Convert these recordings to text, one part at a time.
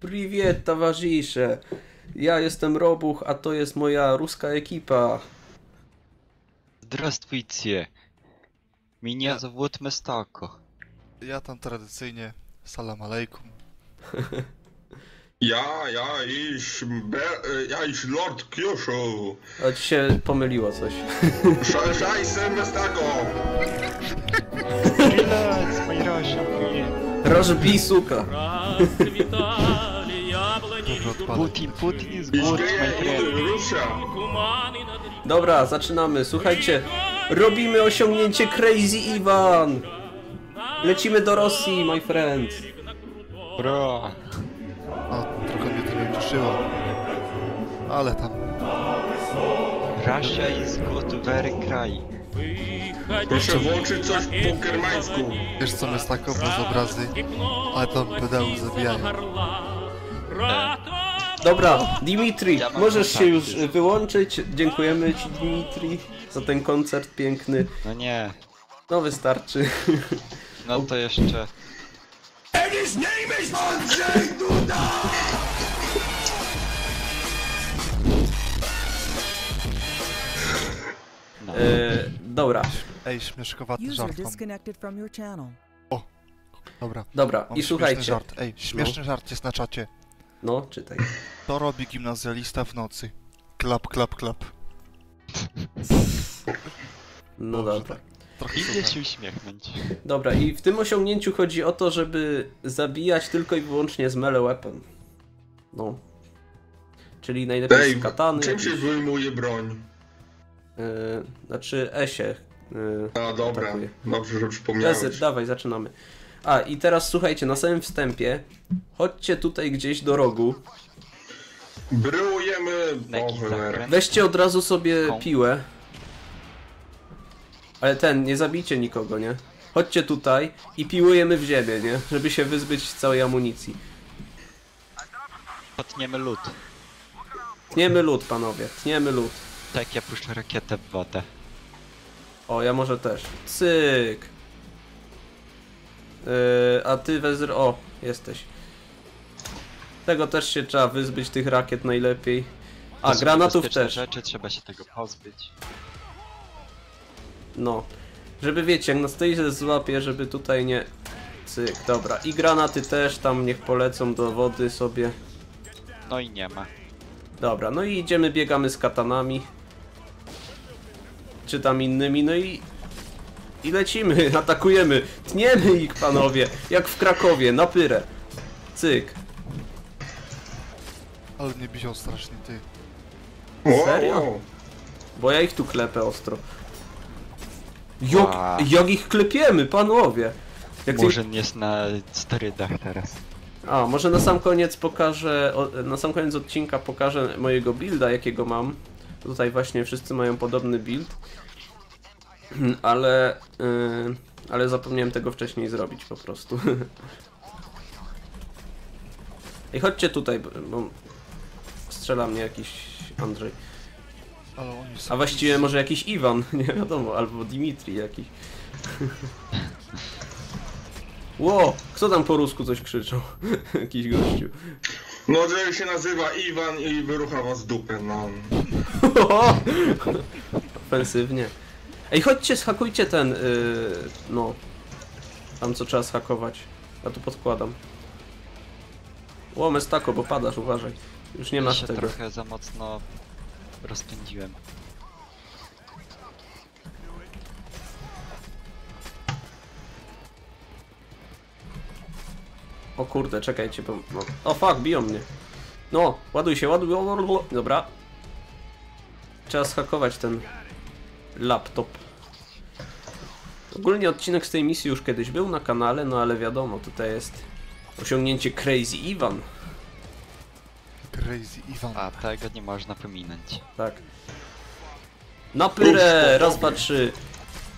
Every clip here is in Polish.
Привет, towarzysze! Ja jestem Robuch, a to jest moja ruska ekipa. Здравствуйте. Меня зовут Местако. Ja tam tradycyjnie salam alejkum. Ja, ja, ich, be, ja, ich Lord Kyushu. A ci się pomyliło coś. Sz- Szajsem Mestako. Стреляет, мои рашенки. Rozbij suka! Putin, Putin is good, Dobra, zaczynamy. Słuchajcie, robimy osiągnięcie Crazy Ivan. Lecimy do Rosji, my friend. Bro. No, trochę mnie to nie cieszyło. Ale tam... Russia is good very cry. Proszę włączyć coś po germańsku. Wiesz co jest tak bez obrazy, ale tam pedały zabijają. Dobra, Dimitri, Ja mam możesz się już wyłączyć. Dziękujemy ci, Dimitri, za ten koncert piękny. No nie. No wystarczy. No to jeszcze... No. E, dobra, Ej, śmieszkowaty żart mam. channel. Dobra. dobra. Mam I słuchajcie. żart. Ej, śmieszny żart jest na czacie. No, czytaj. To robi gimnazjalista w nocy. Klap, klap, klap. No Dobrze, dobra. tak. Trochę Idzie się uśmiechnąć. Dobra, i w tym osiągnięciu chodzi o to, żeby zabijać tylko i wyłącznie z melee weapon. No. Czyli najlepiej Ej, z katany. czym się wyjmuje broń? E, znaczy Esie. e, A dobra, atakuje. dobrze, że przypomniałeś. Dezer, dawaj, zaczynamy. A, i teraz słuchajcie, na samym wstępie, chodźcie tutaj gdzieś do rogu, Bryłujemy zakręt? weźcie od razu sobie piłę. Ale ten, nie zabijcie nikogo, nie? Chodźcie tutaj i piłujemy w ziemię, nie? Żeby się wyzbyć całej amunicji. Potniemy lód. Tniemy lód, panowie, tniemy lód. Tak, ja puszczę rakietę w wodę. O, ja może też. Cyk. Yy, a ty Wezr... O, jesteś. Tego też się trzeba wyzbyć, tych rakiet najlepiej. A, To granatów też. rzeczy, trzeba się tego pozbyć. No. Żeby wiecie, jak nas tej złapie, żeby tutaj nie... Cyk, dobra. I granaty też tam niech polecą do wody sobie. No i nie ma. Dobra, no i idziemy, biegamy z katanami. Czy tam innymi, no i... I lecimy, atakujemy. Tniemy ich, panowie. Jak w Krakowie, na pyrę. Cyk. Ale mnie bizią strasznie, ty. Serio? Bo ja ich tu klepę ostro. Jak, jak ich klepiemy, panowie. Jak Murzyn jest na sterydach teraz. A, może na sam koniec pokażę, o, na sam koniec odcinka pokażę mojego builda, jakiego mam. Tutaj właśnie wszyscy mają podobny build. Ale, yy, ale zapomniałem tego wcześniej zrobić po prostu. Ej, chodźcie tutaj, bo- strzela mnie jakiś Andrzej. A właściwie może jakiś Iwan, nie wiadomo, albo Dimitri jakiś. Ło, kto tam po rusku coś krzyczał? jakiś gościu. No, że się nazywa Iwan i wyrucha was dupę, no. Ofensywnie. Ej, chodźcie, schakujcie ten, yy, no, tam co trzeba schakować. Ja tu podkładam. Ło, Mestako, bo padasz, uważaj. Już nie Ja masz się tego. trochę za mocno rozpędziłem. O kurde, czekajcie, bo... No. O fuck, biją mnie. No, ładuj się, ładuj, dobra. Trzeba schakować ten laptop. Ogólnie odcinek z tej misji już kiedyś był na kanale, no ale wiadomo, tutaj jest osiągnięcie Crazy Ivan. Crazy Iwan. A tego nie można pominąć. Tak. Na pyrę, raz, dwa, trzy.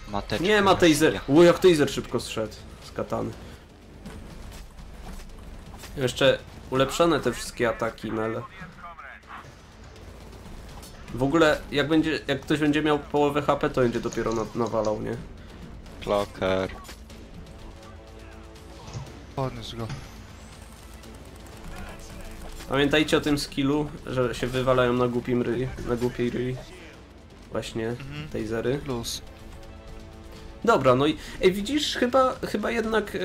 Mateczka Nie ma taser. Ło, jak taser szybko zszedł z katany. Jeszcze ulepszone te wszystkie ataki mele. W ogóle, jak będzie, jak ktoś będzie miał połowę HP, to będzie dopiero na, nawalał, nie? Clocker. Podniósł go. Pamiętajcie o tym skillu, że się wywalają na głupim ryj, na głupiej ryj. Właśnie tasery. Plus. Dobra, no i ej, widzisz, chyba, chyba jednak e,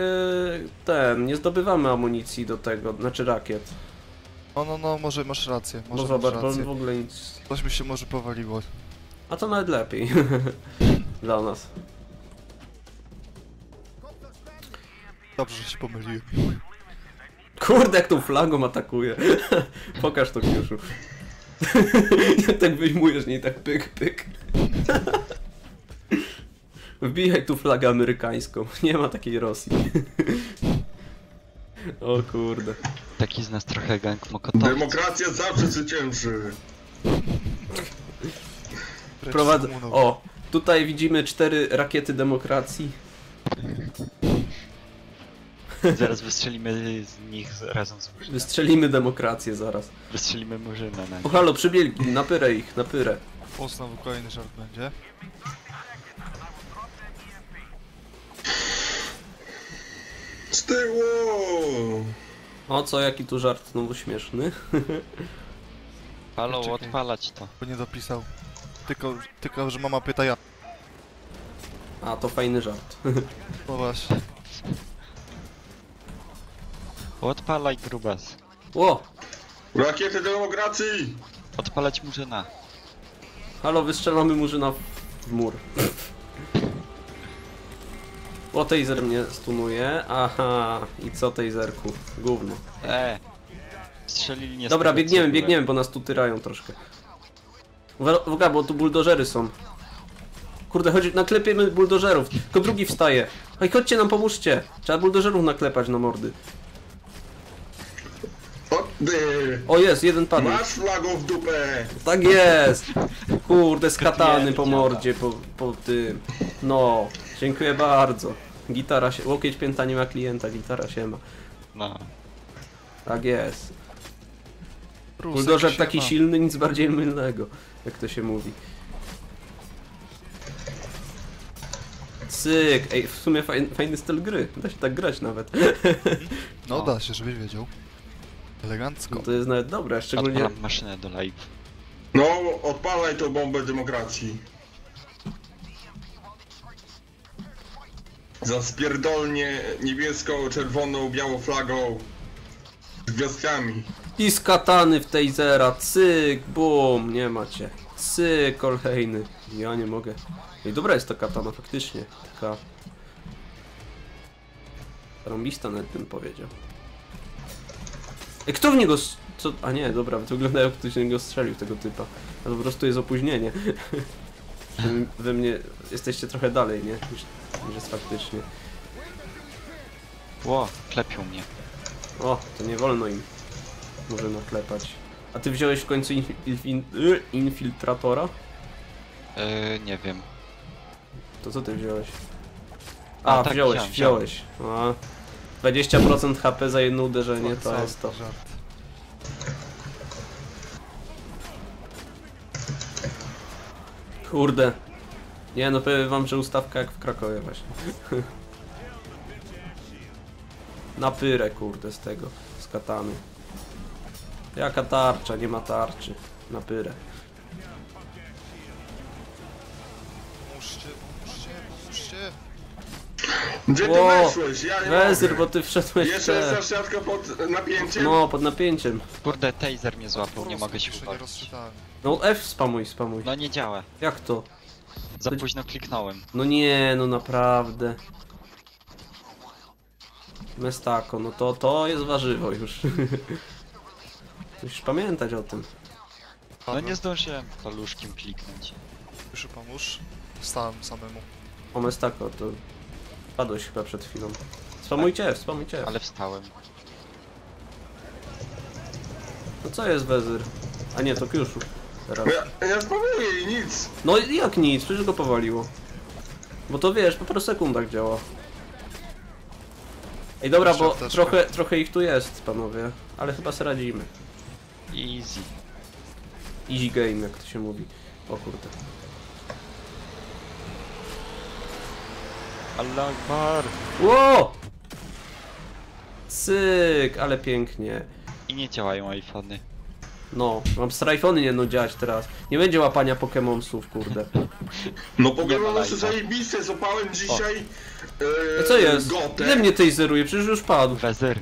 ten, nie zdobywamy amunicji do tego, znaczy rakiet. No, no, no, może masz rację. Może zobacz, masz bo rację. w ogóle nic. Coś mi się może powaliło. A to nawet lepiej. Dla nas. Dobrze, że się pomyliłem. Kurde, jak tą flagą atakuje. Pokaż to, Kiuszu. Jak tak wyjmujesz, nie tak pyk, pyk. Wbijaj tu flagę amerykańską. Nie ma takiej Rosji. O kurde. Taki z nas trochę gang mokotowców. Demokracja zawsze zwycięży. Precz Prowad... z komuną. O, tutaj widzimy cztery rakiety demokracji. Zaraz wystrzelimy z nich razem z murzynem. Wystrzelimy demokrację zaraz. Wystrzelimy murzyna na O nich. halo, przybiegli, napyrę ich, napyrę. O, znowu kolejny żart będzie. Z tyłu! O co, jaki tu żart znowu śmieszny. Halo, Czekaj. odpalać to. Bo nie dopisał. Tylko, tylko, że mama pyta ja. A, to fajny żart. No właśnie. Odpalaj grubas. O, Rakiety demokracji! Odpalać murzyna. halo, wystrzelamy murzyna w mur. O, taser mnie stunuje. Aha, i co taserku? Gówno. E. Strzelili nie Dobra, biegniemy, biegniemy, bo nas tu tyrają troszkę. Uwa- Uwaga, bo tu buldożery są. Kurde, chodź, naklepiemy buldożerów. Tylko drugi wstaje. Hej, chodźcie nam, pomóżcie. Trzeba buldożerów naklepać na mordy. O jest, jeden padł. Masz flagą w dupę! Tak jest! Kurde, z katany po mordzie, po, po tym. No, dziękuję bardzo. Gitara się, łokieć pięta nie ma klienta, gitara się ma. No. Tak jest. Buldożer taki ma. silny, nic bardziej mylnego, jak to się mówi. Cyk, ej, w sumie fajny, fajny styl gry, da się tak grać nawet. No da się, żebyś wiedział. Elegancko. No to jest nawet dobre, szczególnie... Odpalam maszynę do live. No, odpalaj tą bombę demokracji. Za spierdolnie niebieską, czerwoną, białą flagą. Z gwiazdkami. I z katany w tasera, cyk, bum, nie macie. Cyk, kolejny. Ja nie mogę. I dobra jest ta katana, faktycznie. Taka... Rąbista nawet bym powiedział. Kto w niego... Co? A nie, dobra, wygląda jak ktoś w niego strzelił, tego typa. A to po prostu jest opóźnienie. Wy- Wy mnie... Jesteście trochę dalej, nie? Niż, niż jest faktycznie. Ło, klepią mnie. O, to nie wolno im. Może naklepać. A ty wziąłeś w końcu y, infiltratora? E, nie wiem. To co ty wziąłeś? A, A, tak, wziąłeś, wziąłem, wziąłeś. A, 20% HP za jedno uderzenie, to jest to. Kurde. Nie no, powiem wam, że ustawka jak w Krakowie właśnie. Na pyrę, kurde, z tego, z katany. Jaka tarcza, nie ma tarczy. Na pyrę. Gdzie ty Ło, weszłeś? Ja nie Wezyr, mogę. bo ty wszedłeś w Jeszcze te... jest ta siatka pod napięciem? No, pod napięciem. Kurde, taser mnie złapał, nie mogę się nie uwalić. rozczytałem. No F spamuj, spamuj. No nie działa. Jak to? Za To- późno kliknąłem. No nie, no naprawdę. Mestako, no to to jest warzywo już. Musisz pamiętać o tym. No nie zdążyłem paluszkiem kliknąć. Już pomóż. Stałem samemu. O Mestako, to padłeś chyba przed chwilą. Spamujcie, spamujcie. Ale wstałem. No co jest Wezyr? A nie, to Kiuszu. Teraz. Ja, ja spowuję i nic. No i jak nic, przecież go powaliło. Bo to wiesz, po paru sekundach działa. Ej dobra, bo trochę, trochę ich tu jest, panowie. Ale chyba sobie radzimy. Easy. Easy game, jak to się mówi. O kurde. Allah Akbar. Ło! Cyk, ale pięknie. I nie działają iPhony. No, mam strajfony nie będą działać teraz. Nie będzie łapania Pokemonsów, kurde. No Pokemony są zajebiste, złapałem dzisiaj... A E, co jest? Gotę. Ile mnie tej zeruje? Przecież już padł. Wezer.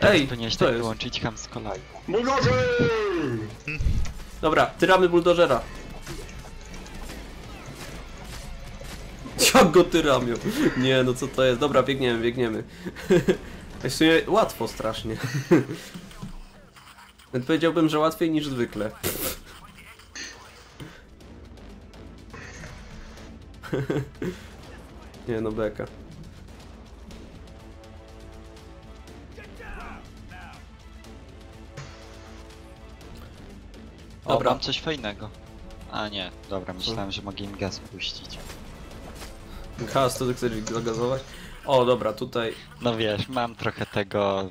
Ej, powinieneś co tak wyłączyć hamsko live. Buldożer! Dobra, tyramy buldożera. Go tyramią? Nie, no co to jest? Dobra, biegniemy, biegniemy. W sumie łatwo strasznie. Nawet powiedziałbym, że łatwiej niż zwykle. Nie no, beka. O, Dobra. mam coś fajnego. A nie, dobra, myślałem, że mogę im gaz puścić. Chaos, to ty chcesz zagazować? O, dobra, tutaj... No wiesz, mam trochę tego...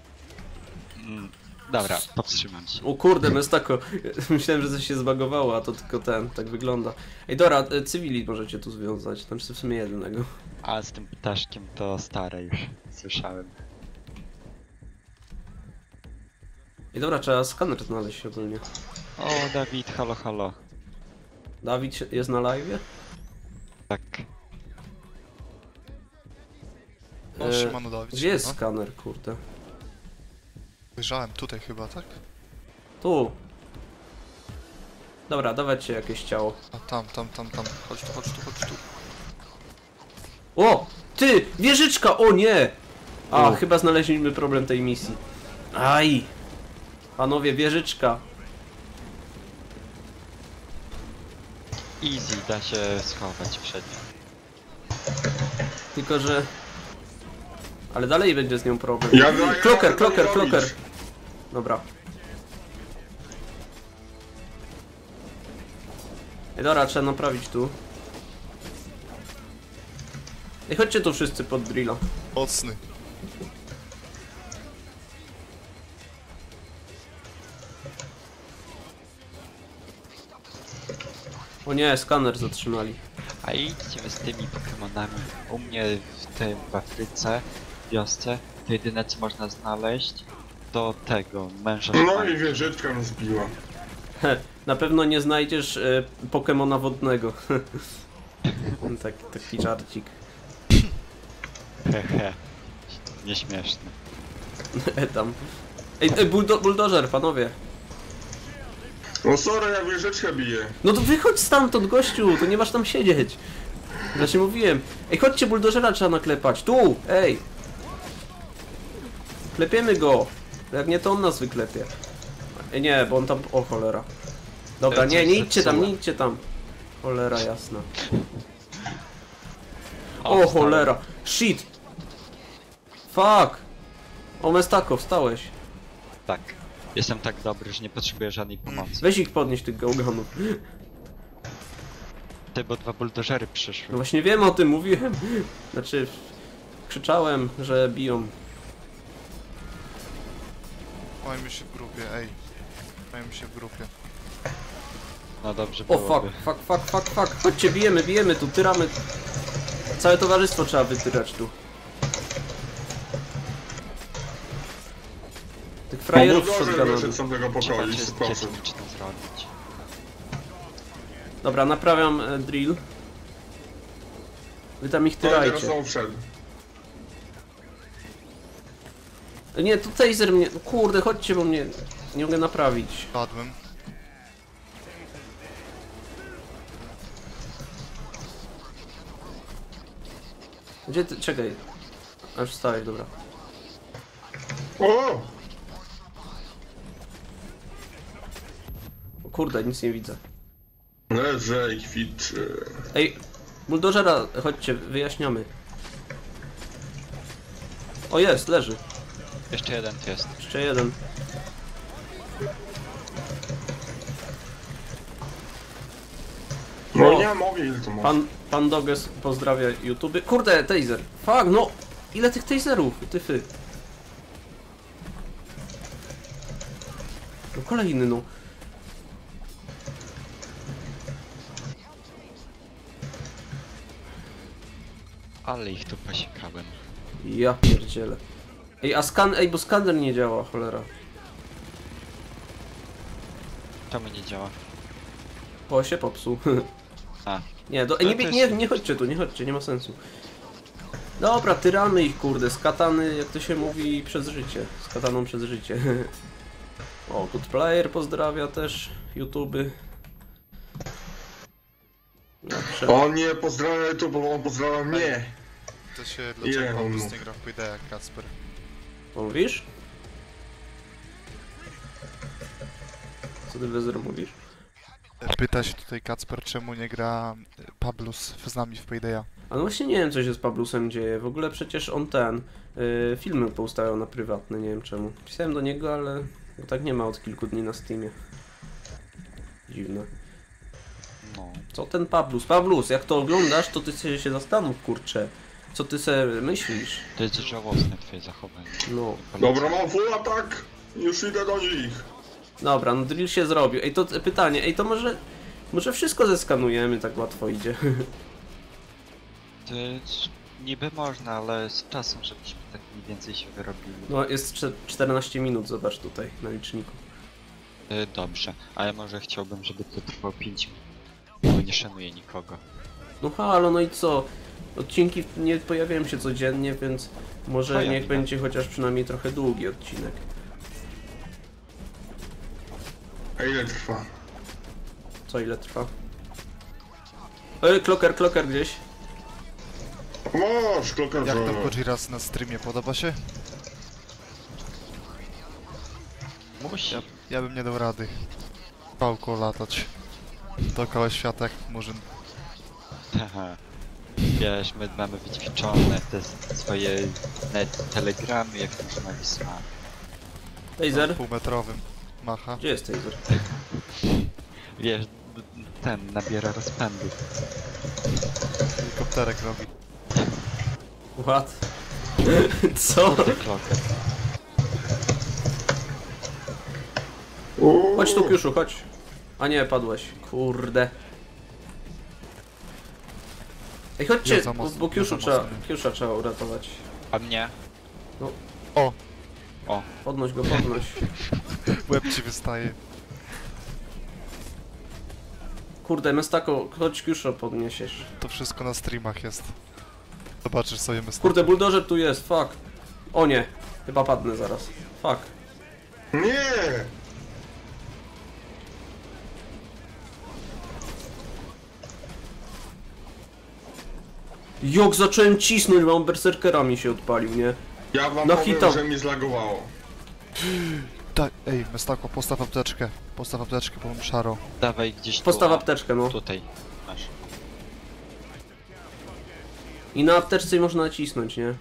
Mm, dobra, powstrzymam się. O kurde, Mestako. Myślałem, że coś się zbagowało, a to tylko ten, tak wygląda. Ej, dobra, e, cywili możecie tu związać, tam jest w sumie jednego. A z tym ptaszkiem to stare już, słyszałem. Ej, dobra, trzeba skaner znaleźć ogólnie. O, Dawid, halo, halo. Dawid jest na live? Tak. O, E, siemano Dawid. Gdzie jest siemano. skaner, kurde? Wyjrzałem tutaj chyba, tak? Tu. Dobra, dawajcie jakieś ciało. A tam, tam, tam, tam. Chodź tu, chodź tu, chodź tu. O! Ty! Wieżyczka! O nie! A, O. chyba znaleźliśmy problem tej misji. Aj! Panowie, wieżyczka. Easy, da się schować przed nią. Tylko, że... Ale dalej będzie z nią problem. Ja daję Kloker, kloker, kloker. Dobra. Ej, dobra, trzeba naprawić tu. Ej, chodźcie tu wszyscy pod drilla. Mocny. O nie, skaner zatrzymali. A idźcie wy z tymi Pokemonami. U mnie w tym w Afryce, wiosce, to jedyne co można znaleźć to tego, męża No i wieżyczka nas biła. He, na pewno nie znajdziesz e, Pokemona wodnego. tak, taki żarcik. Hehe. Nieśmieszne. E, tam. Ej, ej buldo buldożer, panowie. No sorry, ja wieżyczkę biję. No to wychodź stamtąd, gościu, to nie masz tam siedzieć. Znaczy mówiłem. Ej, chodźcie, buldożera trzeba naklepać. Tu, ej. Klepiemy go. Jak nie, to on nas wyklepie. Nie, bo on tam... O, cholera. Dobra, nie, nie idźcie tam, nie idźcie tam. Cholera jasna. O, cholera. Shit. Fuck. O, Mestako, wstałeś. Tak. Jestem tak dobry, że nie potrzebuję żadnej pomocy. Weź ich podnieść, tych gałganów. Ty, bo dwa buldożery No przyszły. właśnie wiem o tym, mówiłem. Znaczy, krzyczałem, że biją. Majmy się w grupie, ej. Majmy się w grupie. No dobrze O byłoby. fuck, fuck, fuck, fuck, fuck. Chodźcie, bijemy, bijemy tu, tyramy. Całe towarzystwo trzeba wytyrać tu. Tych frajerów shotgunowych. wyszedł z tamtego Trzeba pokoju, czystkę 100%. chemiczną zrobić. Dobra, naprawiam e, drill. Wy tam ich No teraz tyrajcie. znowu wszedł. Nie, tu taser mnie... Kurde, chodźcie, bo mnie... Nie mogę naprawić. Padłem. Gdzie ty... Czekaj. A już wstałeś, dobra. O! Kurde, nic nie widzę. Leżę i ćwiczę. Ej, buldożera, chodźcie, wyjaśniamy. O jest, leży. Jeszcze jeden tu jest. Jeszcze jeden. No O. nie mogę, ile to ma. Pan, pan Doges pozdrawia YouTube. Kurde, taser. Fuck, no. Ile tych taserów? Ty fy. No kolejny, no. Ale ich tu posiekałem. Ja pierdzielę. Ej, a skan... Ej, bo skaner nie działa, cholera. Czemu nie działa? O, się popsuł. A. Nie, do, To nie, nie, nie chodźcie tu, nie chodźcie, nie ma sensu. Dobra, tyramy ich, kurde, z katany, jak to się mówi, przez życie. Z kataną przez życie. O, Good Player pozdrawia też, YouTube. Dobrze. On nie pozdrawia tu, bo on pozdrawia mnie. To się dlaczego on Paulus mógł? nie gra w jak Kacper? Mówisz? Co ty Wezer mówisz? Pyta się tutaj Kacper, czemu nie gra Pablus z nami w Paydaya. A no właśnie nie wiem, co się z Pablusem dzieje. W ogóle przecież on ten, yy, filmy poustawiał na prywatne, nie wiem czemu. Pisałem do niego, ale no tak nie ma od kilku dni na Steamie. Dziwne. No. Co ten Pablus? Pablus, jak to oglądasz, to ty sobie się zastanów, kurczę. Co ty se myślisz? To jest żałosne twoje zachowanie. No. Dobra, mam full atak. Już idę do nich. Dobra, no drill się zrobił. Ej, to pytanie, ej, to może... Może wszystko zeskanujemy, tak łatwo idzie. To jest- niby można, ale z czasem, żebyśmy tak mniej więcej się wyrobili. No, jest cze- 14 minut, zobacz tutaj, na liczniku. Y, Dobrze, ale może chciałbym, żeby to trwało 5 minut. Bo nie szanuję nikogo. No halo, no i co? Odcinki nie pojawiają się codziennie, więc może Twoja niech wina. będzie chociaż przynajmniej trochę długi odcinek. A ile trwa? Co ile trwa? Ej, kloker, kloker gdzieś. Masz, klokarze. Jak tam Gojiras na streamie, podoba się? Musi. Ja, ja bym nie dał rady. Pałką latać. Dookoła świata jak murzyn. Haha. Wiesz, my mamy wyćwiczone te swoje net telegramy, jak można wysłać. Taser? Półmetrowym. Macha. Gdzie jest taser? Wiesz, ten nabiera rozpędu. Helikopterek robi. What? Co? Chodź tu, Kiuszu, chodź. A nie, padłeś. Kurde. Ej, chodźcie, Ja za bo, mocno, bo ja za trzeba, mocno. Kiusza trzeba uratować. A mnie? O! O, Podnoś go, podnoś. Łeb ci wystaje. Kurde, Mestako, chodź Kiusza podniesiesz. To wszystko na streamach jest. Zobaczysz sobie my Kurde, buldożer tu jest, fuck. O nie, chyba padnę zaraz. Fuck. Nie! Jak zacząłem cisnąć, bo on berserkerami się odpalił, nie? Ja wam No powiem, hito. że mnie zlagowało. Tak, ej, Mestako, postaw apteczkę. Postaw apteczkę, bo mam szaro. dawaj gdzieś tu. Postaw apteczkę, no. Tutaj. Masz. I na apteczce można nacisnąć, nie?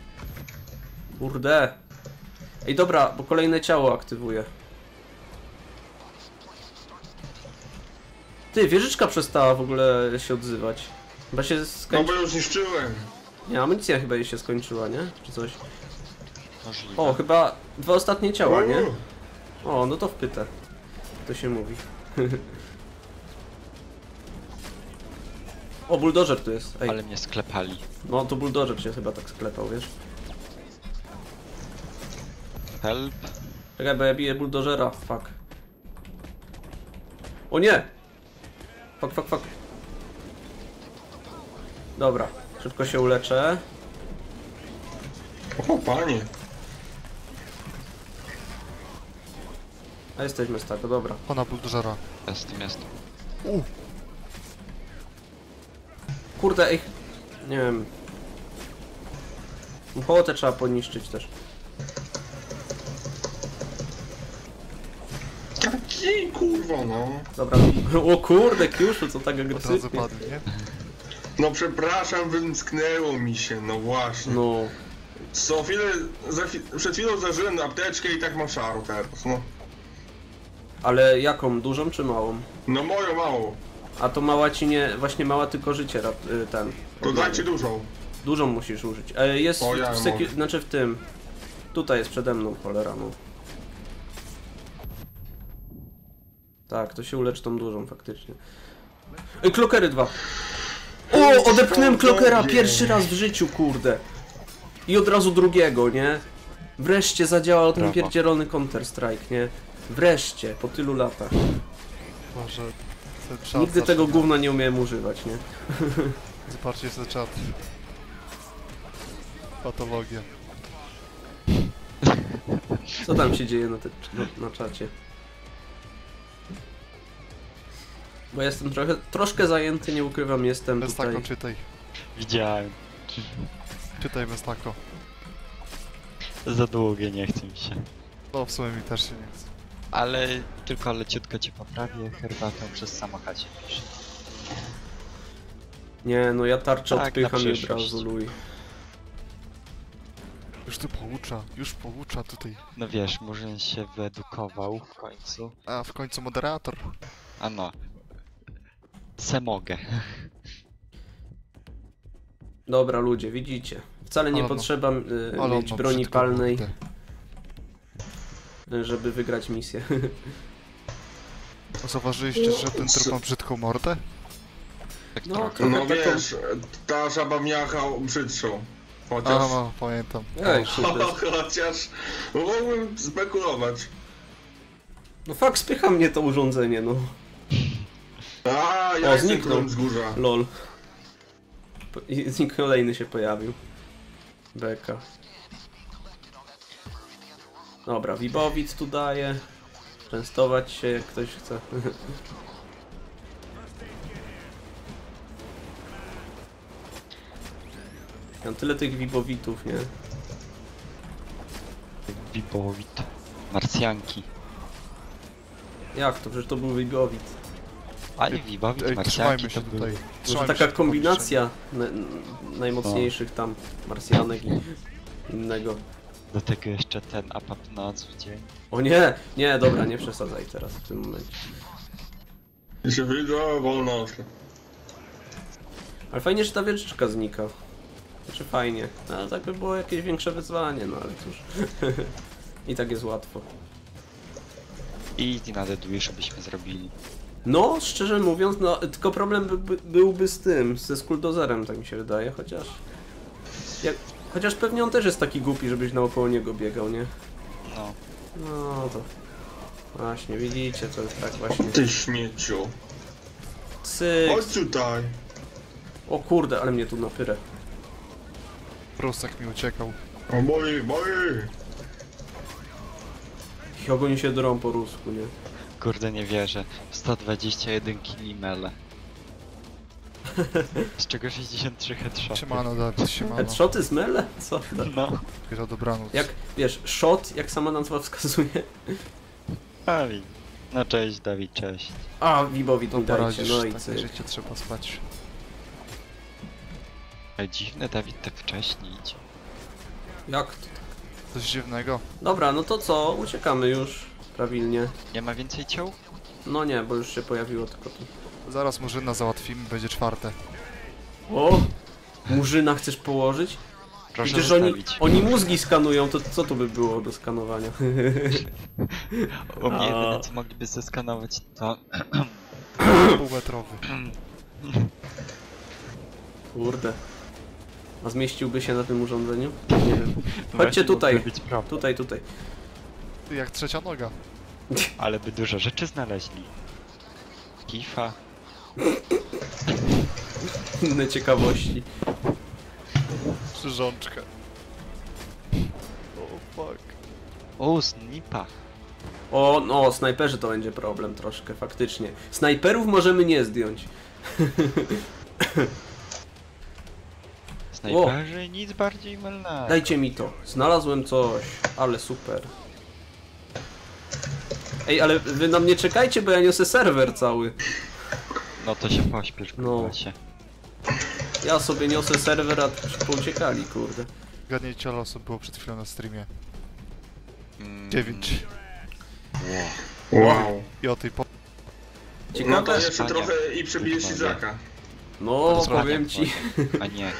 Kurde. Ej, dobra, bo kolejne ciało aktywuję. Ty, wieżyczka przestała w ogóle się odzywać. Chyba się No bo już zniszczyłem. Nie, amunicja chyba jej się skończyła, nie? Czy coś? Możliwe. O, chyba dwa ostatnie ciała, nie? Uuu. O, no to wpytę. To się mówi. o, buldożer tu jest. Ej, Ale mnie sklepali. no to buldożer się chyba tak sklepał, wiesz? Help. Czekaj, bo ja biję buldożera. Fuck. O nie! Fuck, fuck, fuck. Dobra, szybko się uleczę. O panie. A jesteśmy z tego, dobra. Ona buldożera. Jestem, jestem. U, Kurde, ej. Nie wiem. Hołotę trzeba poniszczyć też. Taki kurwa no. Dobra. O kurde, Kiuszu, co tak od razu agresywnie. padł, nie? No przepraszam, wymsknęło mi się, no właśnie. No. Co chwilę, za chwi przed chwilą zażyłem na apteczkę i tak mam szaru teraz, no. Ale jaką? Dużą czy małą? No moją mało. A to mała ci nie... Właśnie mała tylko życie rat, y, ten. To dajcie dużą. Dużą musisz użyć. E, jest O, ja w secu- mogę. znaczy w tym. Tutaj jest przede mną cholera, no. Tak, to się ulecz tą dużą faktycznie. Ej, klokery dwa. O, odepchnąłem klokera pierwszy raz w życiu, kurde. I od razu drugiego, nie? Wreszcie zadziałał ten Brawo. pierdzielony Counter Strike, nie? Wreszcie, po tylu latach. Ten czat Nigdy tego zaczyna- gówna nie umiałem używać, nie? Zobaczcie ten czat. Patologia. Co tam się dzieje na, te, na, na czacie? Bo jestem trochę, troszkę zajęty, nie ukrywam, jestem Bez tutaj. czytaj. Widziałem. Czytaj bez tako. Za długie, nie chce mi się. No w sumie mi też się nie chce. Ale tylko leciutko cię poprawię, herbatą przez samochodzie piszę. Nie, no ja tarczę Tak, odpycham i od razu luj. Już tu poucza, już poucza tutaj. No wiesz, Murzyn się wyedukował w końcu. A w końcu moderator. A no. Se mogę. Dobra ludzie, widzicie. Wcale nie Ale no. potrzeba y, on mieć ma broni palnej, mordę. żeby wygrać misję. Zauważyliście, że ten trup ma brzydką mordę? Tak No, trochę. No taką... wiesz, ta żaba miała brzydszą. A, Chociaż... no, pamiętam. Ej, kurde. Chociaż... Mógłbym spekulować. No fakt, spycha mnie to urządzenie, no. A, ja O, zniknął. wzgórza. Lol. I kolejny się pojawił. Beka. Dobra, Wibowit tu daje. Częstować się jak ktoś chce. Mam tyle tych Wibowitów, nie? Bibowit. Marsjanki. Jak to? Przecież to był Wibowit. A nie Bibowit, Ej, Marsjanki trzymajmy to się były. tutaj. Może taka kombinacja na, najmocniejszych tam Marsjanek i innego. Do tego jeszcze ten apap na dzień. O nie, nie, dobra, nie przesadzaj teraz w tym momencie. I się wyjdzie, wolno. Ale fajnie, że ta wieczyczka znika. Znaczy fajnie. No, ale tak by było jakieś większe wyzwanie, no ale cóż. I tak jest łatwo. I nadedujesz, żebyśmy zrobili. No, szczerze mówiąc, no tylko problem by, by, byłby z tym, ze Skulldozerem, tak mi się wydaje, chociaż... Jak, chociaż pewnie on też jest taki głupi, żebyś naokoło niego biegał, nie? No. No to... Właśnie, widzicie, to jest tak właśnie... Ty śmieciu. Cyk. Chodź tutaj. O kurde, ale mnie tu napyrę. Prusek mi uciekał. O boi, boi. Jak oni się drą po rusku, nie? Kurde, nie wierzę. 121 kilimele. Z czego 63 headshoty. Siemano Dawid, siemano. Headshoty z mele? Co? to? No. Dopiero dobranoc. Jak, wiesz, shot, jak sama nazwa wskazuje. A, wi- no cześć Dawid, cześć. A, Wibowi To dajcie, poradzisz, no i takie cyk. życie trzeba spać. Ale dziwne, Dawid tak wcześnie idzie. Jak to? Coś dziwnego. Dobra, no to co? Uciekamy już. Prawilnie. Nie ma więcej ciał? No nie, bo już się pojawiło tylko tu. Zaraz Murzyna załatwimy, będzie czwarte. O! Murzyna chcesz położyć? Proszę Przecież oni, zostawić. oni mózgi skanują, to co tu by było do skanowania? U mnie A. jedyne co mogliby zeskanować to... Półmetrowy. Kurde. A zmieściłby się na tym urządzeniu? Nie wiem. Właśnie tutaj. Być. Tutaj, tutaj. Ty, jak trzecia noga. Ale by dużo rzeczy znaleźli. Kifa. Inne ciekawości. Krzyżączkę. O fuck. O, snipa. O, no, snajperzy to będzie problem troszkę, faktycznie. Snajperów możemy nie zdjąć. Snajperzy nic bardziej mylnego. Dajcie mi to. Znalazłem coś, ale super. Ej, ale wy na mnie czekajcie, bo ja niosę serwer cały. No to się pośpiesz, No. się. Ja sobie niosę serwer, a pouciekali, kurde. Zgadnijcie, ile osób było przed chwilą na streamie. Mm, Dziewięć. Wow. Wow. I o tej po... No to Ciekawe? jeszcze Panie. trochę i przebijesz. Izaka. No, powiem ci. A nie.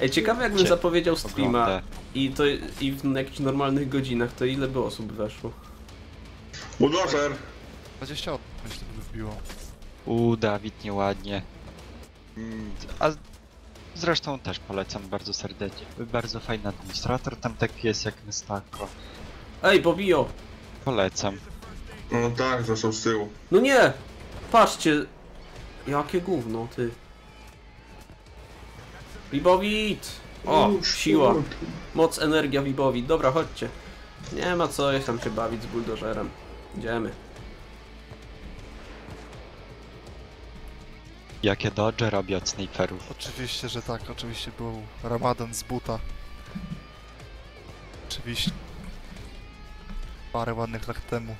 Ej, ciekawe jakbym Cię zapowiedział streama Oglądę. i to i w jakichś normalnych godzinach, to ile by osób weszło? Bulldozer. 20 od myślę, by wbiło. U, Dawid, nieładnie. Mm, A zresztą też polecam bardzo serdecznie. Bardzo fajny administrator, tam taki jest jak Mystako. Ej, Bobio! Polecam. No tak, został z tyłu. No nie! Patrzcie! Jakie gówno, ty. Wibowit! O, Uż, siła. Moc, energia, Wibowit. Dobra, chodźcie. Nie ma co jest tam się bawić z buldożerem. Idziemy. Jakie dodge robię od snajperów. Oczywiście, że tak. Oczywiście był Ramadan z buta. Oczywiście. Parę ładnych lat temu.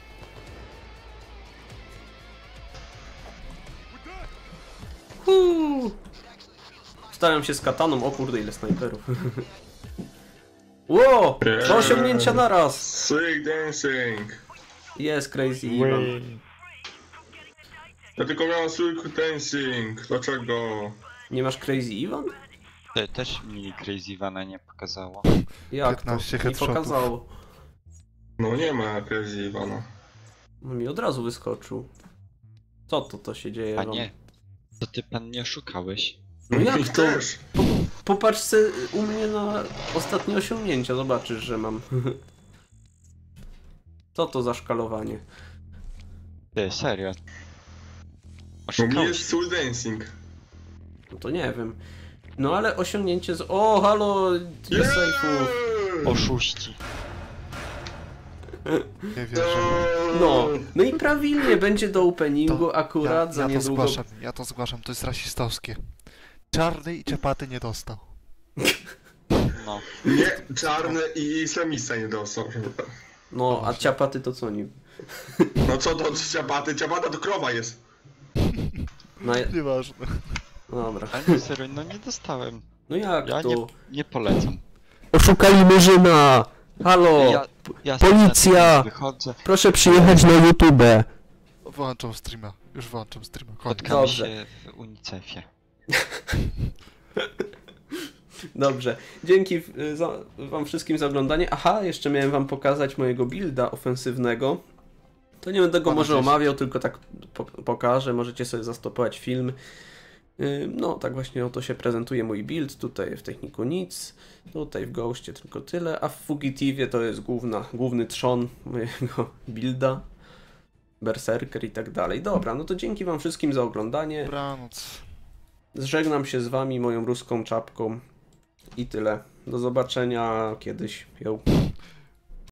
Staram się z kataną, o kurde ile snajperów. Ło! Do osiągnięcia naraz! Sick dancing. Jest Crazy Ivan. Ja tylko miałem sick dancing. Dlaczego? Nie masz Crazy Ivan? Ty, też mi Crazy Vana nie pokazało. Jak 15 to? Headshotów. pokazało. No nie ma Crazy Ivana. No mi od razu wyskoczył. Co to to się dzieje? A wam? nie. To ty pan nie szukałeś. No jak to? też. Popatrz se u mnie na ostatnie osiągnięcia, zobaczysz, że mam. Co to za szkalowanie? Ty, serio. U mnie Oszukałeś. jest soul dancing. No to nie wiem. No ale osiągnięcie z... O, halo! Sejfów! Oszuści. Nie wierzę. No, no i prawilnie będzie do openingu To akurat ja, za ja to niedługo. zgłaszam, ja to zgłaszam, to jest rasistowskie. Czarny i czepaty nie dostał. No. Nie, czarny i islamista nie dostał. No, a ciapaty to co oni? No co to ciapaty? Ciapata to krowa jest. No, ja- Nieważne. dobra. Ale nie, serio, no nie dostałem. No jak Ja to? nie, nie polecam. Oszukali Murzyna! Halo! Ja, ja Policja! Wychodzę, Proszę przyjechać na YouTube. Włączam streama. Już włączam streama. Koniec. spotkamy Dobrze. się w UNICEF-ie. Dobrze. Dzięki y, za, wam wszystkim za oglądanie. Aha, jeszcze miałem wam pokazać mojego builda ofensywnego. To nie będę go Pana może dziesięć. omawiał, tylko tak po, pokażę. Możecie sobie zastopować film. Y, No, tak właśnie oto się prezentuje mój build. Tutaj w techniku nic. Tutaj w Ghostie tylko tyle. A w Fugitivie to jest główna, główny trzon mojego builda. Berserker i tak dalej. Dobra, no to dzięki wam wszystkim za oglądanie. Dobranoc. Żegnam się z wami moją ruską czapką i tyle. Do zobaczenia kiedyś.